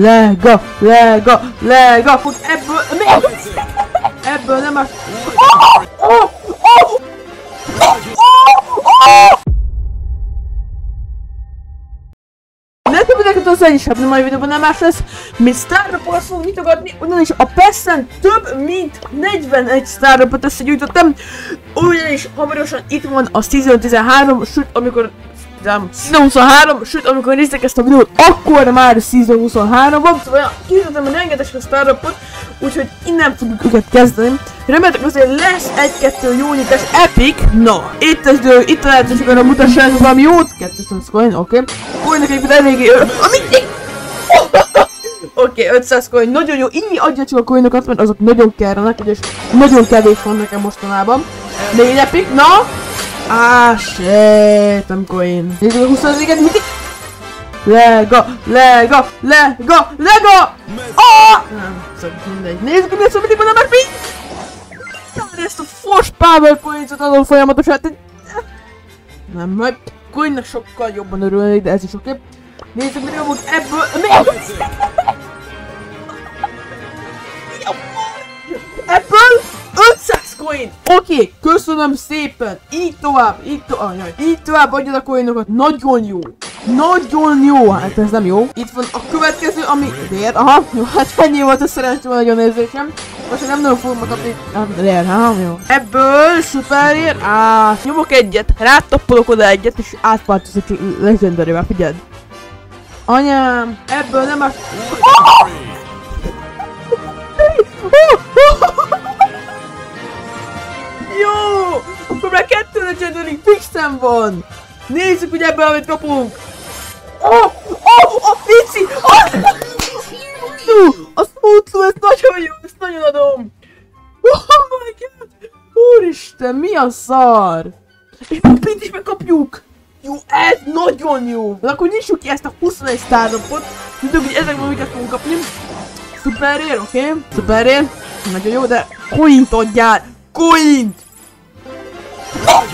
Lega, lega, lega, fut ebből, mi? Ebből nem az... Oh! Oh! Oh! Oh! Ne többeket az egy sem, mai videóban nem más lesz, mint Starrapot fogunk nyitogatni, ugyanis a Pessen több mint 41 Starrapot összegyűjtöttem, ugyanis hamarosan itt van a Season 13, sőt amikor nem, Season 23, sőt amikor néztek ezt a videót, akkor már Season 23 van, szóval kiütöttem rengeteg a Starrapot, úgyhogy innen fogjuk őket kezdeni. Reméltek azért lesz egy-kettő jó nyitas epic, na, itt ez idő, itt a lehetőség arra mutassátok valami jót, 200 coin, oké. Okay. Coinnak egyébként eléggé! Oké, okay, 500 coin, nagyon jó, így adja csak a coinokat, mert azok nagyon kellene, és nagyon kevés van nekem mostanában. Négy epic, na! Ah, shit, nem coin. Nézzük a 20 igen, mindig! Lega, lega, lega, lega! Ah! Nem, szóval mindegy. Nézzük, mi lesz a van a mi? Ezt a fos power pointot adom folyamatosan. De... Nem, majd coinnak sokkal jobban örülnék, de ez is oké. Okay. Nézzük, mi volt ebből. Mi? Coin! Oké, okay, köszönöm szépen! Így tovább, így tovább, jaj, így tovább adjad a coinokat, nagyon jó! Nagyon jó! Hát ez nem jó. Itt van a következő, ami dér, aha, jó, hát ennyi volt a szerencsém nagyon nézésem. Most nem nagyon fogom kapni, hát dér, aha, jó. Ebből szuperér, á, nyomok egyet, rátoppolok oda egyet, és átváltozik legendary figyeld. Anyám, ebből nem a... Oh! Legendary fixem van! Nézzük, hogy ebből amit kapunk! Oh! Oh! Oh! Vici! Oh! A smoothlu, ez nagyon jó, ezt nagyon adom! Oh my god! Úristen, mi a szar? És pint is megkapjuk! Jó, ez nagyon jó! De akkor nyissuk ki ezt a 21 sztárnapot. Tudjuk, hogy ezekből miket fogunk kapni. Szuperér, oké? Okay. Szuperér. Nagyon jó, de coint adjál! Coint! Legendary!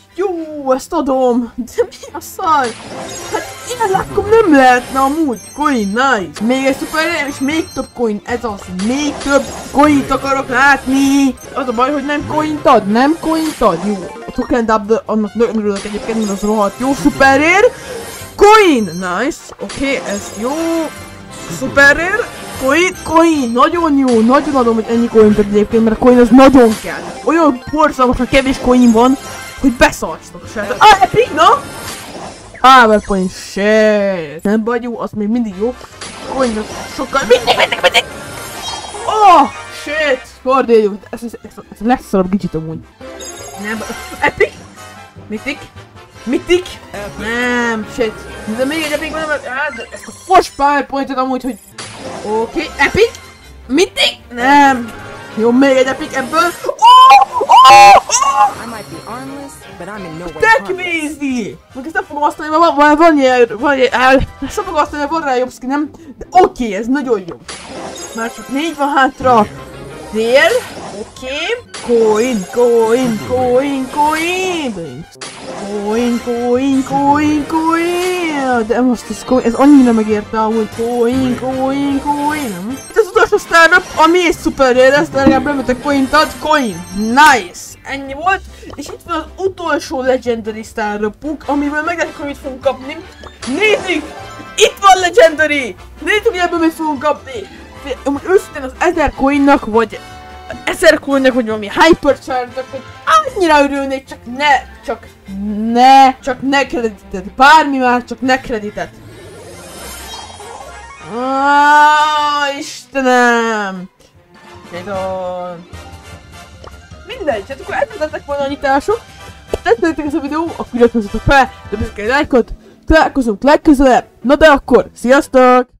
Jó, ezt adom! De mi a szar? Hát ilyen lakom nem lehetne amúgy. Coin, nice. Még egy szuper és még több coin. Ez az. Még több coint akarok látni. Az a baj, hogy nem coint ad. Nem coint ad. Jó. A token double, annak nagyon örülök egyébként, mert az rohadt jó. Szuperér. Coin! Nice. Oké, okay, ez jó. Szuperér. Coin, coin, nagyon jó, nagyon adom, hogy ennyi coin egyébként, mert a coin az nagyon kell. Olyan borzalmasan kevés coin van, hogy beszarsztok se. Ah, epic, na? Ah, point, shit. Nem baj, jó, az még mindig jó. Az sokkal, mindig, mindig, mindig. Oh, shit. Cordelia, ez, ez, ez, ez a legszarabb kicsit amúgy. Nem, epic. Mythic. Mythic. Nem, shit. De még egy epic hát, ezt a fos powerpointot amúgy, hogy Oké, okay. epic! Mindig? Nem! Jó, még egy epic ebből! I might be armless, but I'm in no way Tök harmless. mézi! Meg ezt nem fogom mondani, mert van, van, ilyen, van ilyen, el, ezt nem fogom mondani, van rá jobb skinem, de oké, okay, ez nagyon jó. Már csak négy van hátra. Dél, oké. Okay. Coin, coin, coin, coin. Coin, coin, coin, coin. De most ez coin, ez annyira megérte amúgy. Coin, coin, coin. Utolsó startup, ami egy szuperér, ezt legalább remetek coint ad. Coin, nice. Ennyi volt. És itt van az utolsó legendary startupunk, amiből meglátjuk, hogy mit fogunk kapni. Nézzük! Itt van legendary! Nézzük, hogy ebből mit fogunk kapni. Őszintén az 1000 coinnak, vagy 1000 coinnak, vagy valami hypercharge hogy annyira örülnék, csak ne, csak ne, csak ne kreditet. Bármi már, csak ne kreditet. Ah, Istenem! Például... Mindegy, hát akkor elvezettek volna a nyitások. Tetszett ez a videó, akkor iratkozzatok fel, de egy lájkot, találkozunk legközelebb. Na de akkor, sziasztok!